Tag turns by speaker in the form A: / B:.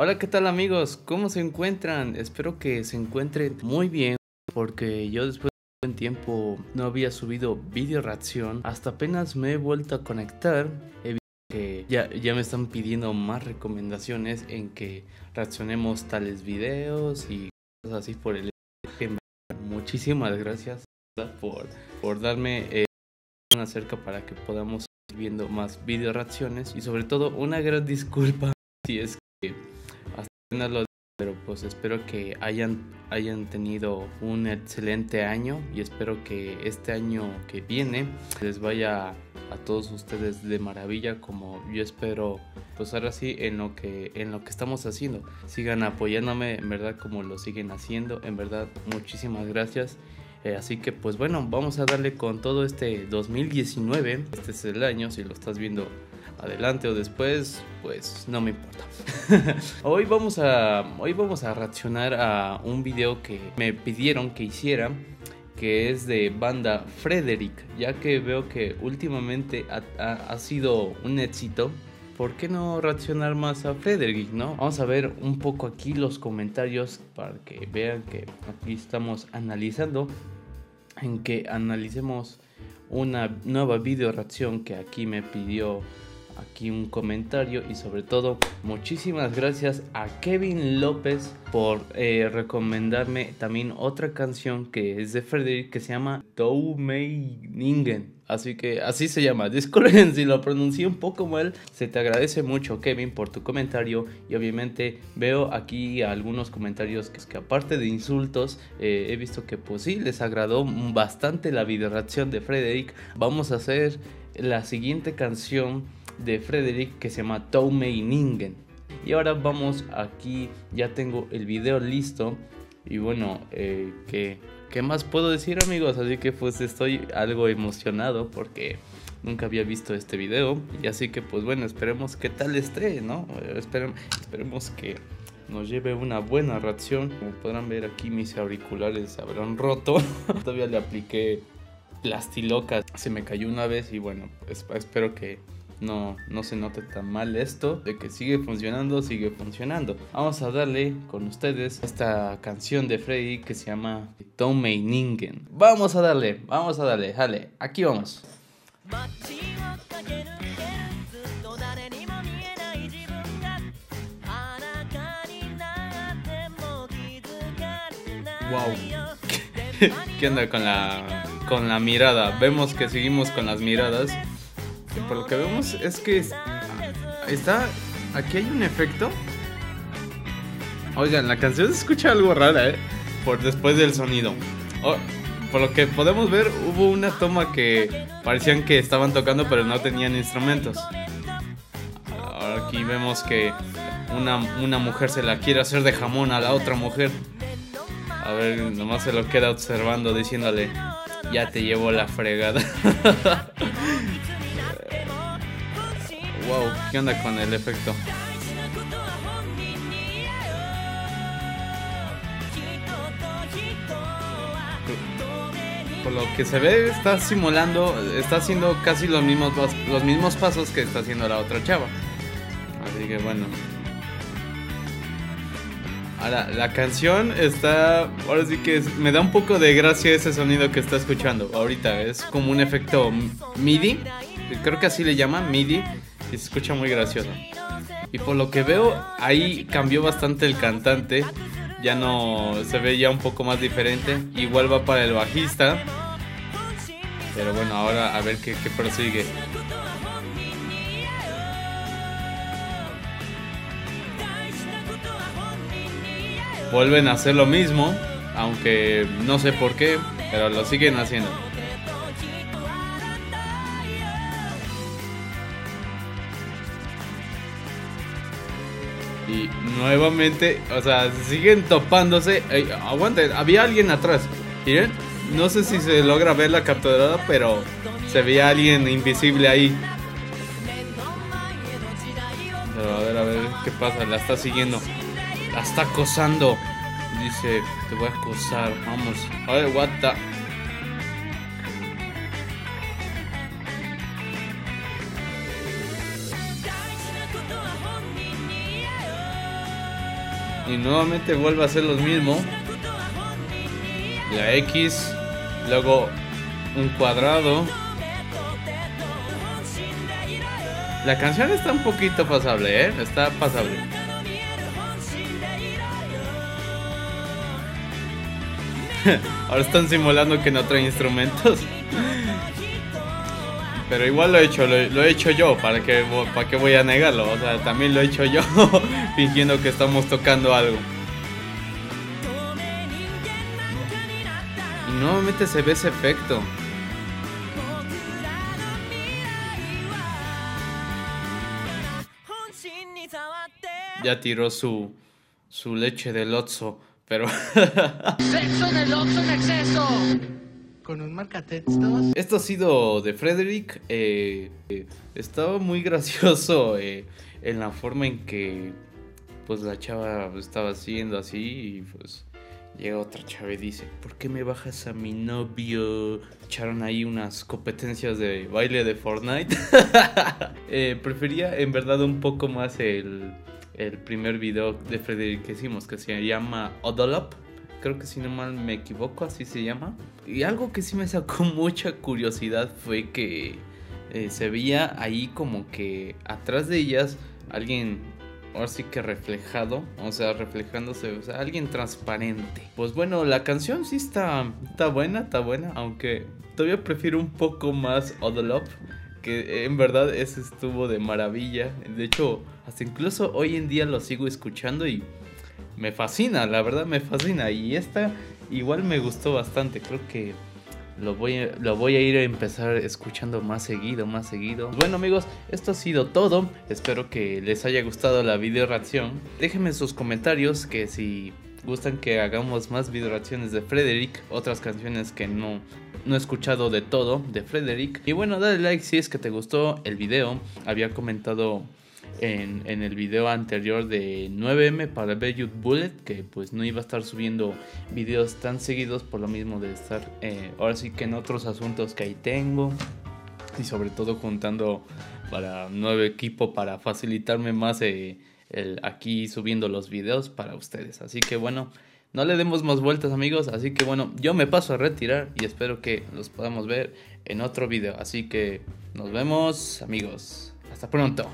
A: Hola, ¿qué tal amigos? ¿Cómo se encuentran? Espero que se encuentren muy bien porque yo después de un buen tiempo no había subido video reacción. Hasta apenas me he vuelto a conectar. He visto que ya, ya me están pidiendo más recomendaciones en que reaccionemos tales videos y cosas así por el Muchísimas gracias por, por darme eh, una cerca para que podamos ir viendo más video reacciones y sobre todo una gran disculpa si es que pero pues espero que hayan, hayan tenido un excelente año y espero que este año que viene les vaya a todos ustedes de maravilla como yo espero pues ahora sí en lo que en lo que estamos haciendo. Sigan apoyándome en verdad como lo siguen haciendo. En verdad muchísimas gracias. Eh, así que pues bueno vamos a darle con todo este 2019 este es el año si lo estás viendo adelante o después, pues no me importa. hoy vamos a hoy vamos a reaccionar a un video que me pidieron que hiciera que es de banda Frederick, ya que veo que últimamente ha, sido un éxito ¿por qué no reaccionar más a Frederick, no? Vamos a ver un poco aquí los comentarios para que vean que aquí estamos analizando, en que analicemos una nueva video reacción que aquí me pidió aquí un comentario y sobre todo muchísimas gracias a Kevin López por eh, recomendarme también otra canción que es de Frederick que se llama Do Ningen. Así que así se llama. Disculpen si lo pronuncié un poco mal. Se te agradece mucho, Kevin, por tu comentario. Y obviamente veo aquí algunos comentarios que, que aparte de insultos, eh, he visto que pues sí, les agradó bastante la video reacción de Frederick. Vamos a hacer la siguiente canción de Frederick que se llama Toumei Ningen. Y ahora vamos aquí, ya tengo el video listo. Y bueno, eh, ¿qué, ¿qué más puedo decir amigos? Así que pues estoy algo emocionado porque nunca había visto este video. Y así que pues bueno, esperemos que tal esté, ¿no? Esperemos, esperemos que nos lleve una buena reacción. Como podrán ver aquí mis auriculares se habrán roto. Todavía le apliqué plastiloca. Se me cayó una vez y bueno, espero que no, no se note tan mal esto, de que sigue funcionando, sigue funcionando. Vamos a darle con ustedes esta canción de Freddy que se llama Tomei Ningen. Vamos a darle, vamos a darle, dale, aquí vamos. Wow. ¿Qué onda con la con la mirada? Vemos que seguimos con las miradas por lo que vemos es que está. Aquí hay un efecto. Oigan, la canción se escucha algo rara, ¿eh? Por después del sonido. Oh, por lo que podemos ver, hubo una toma que parecían que estaban tocando, pero no tenían instrumentos. Ahora aquí vemos que una, una mujer se la quiere hacer de jamón a la otra mujer. A ver, nomás se lo queda observando, diciéndole: Ya te llevo la fregada. Wow, ¿qué onda con el efecto? Por lo que se ve, está simulando, está haciendo casi los mismos, los mismos pasos que está haciendo la otra chava. Así que bueno. Ahora, la canción está. Ahora sí que me da un poco de gracia ese sonido que está escuchando. Ahorita es como un efecto MIDI. Creo que así le llaman MIDI y se escucha muy gracioso. Y por lo que veo, ahí cambió bastante el cantante. Ya no se ve ya un poco más diferente. Igual va para el bajista. Pero bueno, ahora a ver qué, qué prosigue. Vuelven a hacer lo mismo, aunque no sé por qué, pero lo siguen haciendo. Y nuevamente, o sea, siguen topándose. aguanten, había alguien atrás. Miren, no sé si se logra ver la capturada, pero se veía alguien invisible ahí. Pero a ver, a ver qué pasa. La está siguiendo. La está acosando. Dice, te voy a acosar. Vamos. A ver, what the... Y nuevamente vuelve a hacer lo mismo. La X, luego un cuadrado. La canción está un poquito pasable, ¿eh? Está pasable. Ahora están simulando que no trae instrumentos. Pero igual lo he hecho, lo, he hecho yo, ¿para qué, ¿para qué voy a negarlo? O sea, también lo he hecho yo, fingiendo que estamos tocando algo. Y nuevamente se ve ese efecto. Ya tiró su, su leche de Lotso, pero... ¡Sexo de Lotso en exceso! Con un marcatextos. Esto ha sido de Frederick. Eh, eh, estaba muy gracioso eh, en la forma en que pues la chava estaba haciendo así y pues llega otra chava y dice, ¿por qué me bajas a mi novio? Echaron ahí unas competencias de baile de Fortnite. prefería en verdad un poco más el, primer video de Frederick que hicimos que se llama Odolop creo que si no mal me equivoco, así se llama. Y algo que sí me sacó mucha curiosidad fue que eh, se veía ahí como que atrás de ellas alguien, ahora sí que reflejado, o sea, reflejándose, o sea, alguien transparente. Pues bueno, la canción sí está, está buena, está buena, aunque todavía prefiero un poco más Odolop que en verdad ese estuvo de maravilla. De hecho, hasta incluso hoy en día lo sigo escuchando y me fascina, la verdad me fascina. Y esta igual me gustó bastante. Creo que lo voy, a, lo voy a ir a empezar escuchando más seguido, más seguido. Bueno amigos, esto ha sido todo. Espero que les haya gustado la video reacción. Déjenme sus comentarios que si gustan que hagamos más video reacciones de Frederick, otras canciones que no, no he escuchado de todo de Frederick. Y bueno, dale like si es que te gustó el video. Había comentado en, el video anterior de 9M para Bayou Bullet, que pues no iba a estar subiendo videos tan seguidos por lo mismo de estar eh, ahora sí que en otros asuntos que ahí tengo y sobre todo juntando para nuevo equipo para facilitarme más eh, aquí subiendo los videos para ustedes. Así que bueno, no le demos más vueltas amigos, así que bueno, yo me paso a retirar y espero que los podamos ver en otro video. Así que nos vemos amigos, hasta pronto.